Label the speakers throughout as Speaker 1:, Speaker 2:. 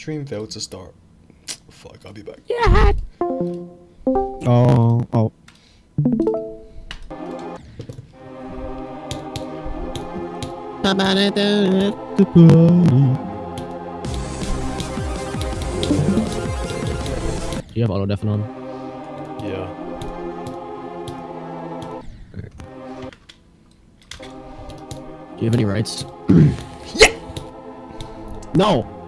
Speaker 1: Stream failed to start. Fuck, I'll be back.
Speaker 2: Yeah. Oh, oh. The party. Do you have auto deafen on?
Speaker 1: Yeah.
Speaker 2: Do you have any rights? yeah. No.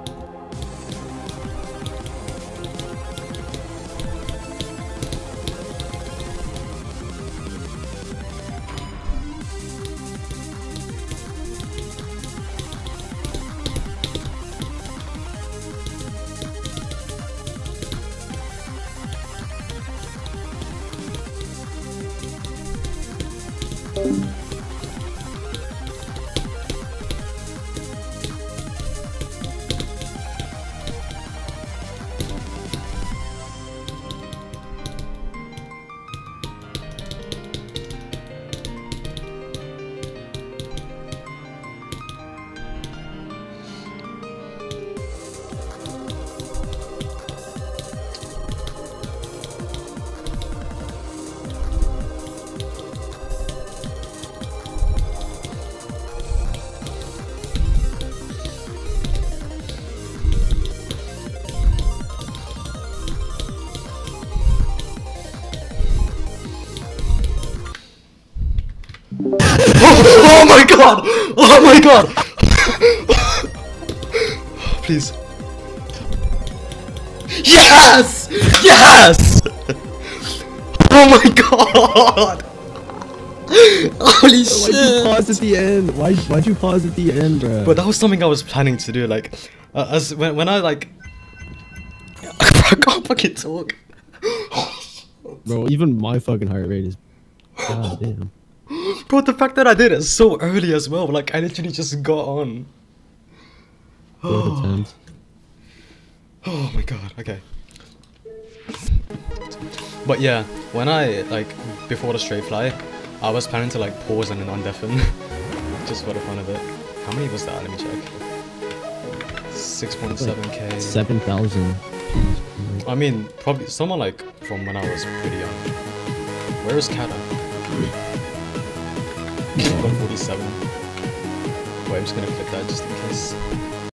Speaker 1: Oh my god! Oh my god! Please. Yes! Yes! Oh my god! Holy shit!
Speaker 2: Why'd you pause at the end? Why? Why'd you pause at the end, bro?
Speaker 1: But that was something I was planning to do. Like, uh, as when when I like, I can't fucking talk.
Speaker 2: bro, even my fucking heart rate is. God damn.
Speaker 1: Bro, the fact that I did it so early as well. Like, I literally just got on.
Speaker 2: Attempt.
Speaker 1: Oh my god, okay. But yeah, when I, like, before the straight fly, I was planning to, like, pause and then undeafen. just for the fun of it. How many was that? Let me check. 6.7k.
Speaker 2: Seven thousand.
Speaker 1: I mean, probably someone, like, from when I was pretty young. Where is Kata? 147. Wait, I'm just gonna click that just in case.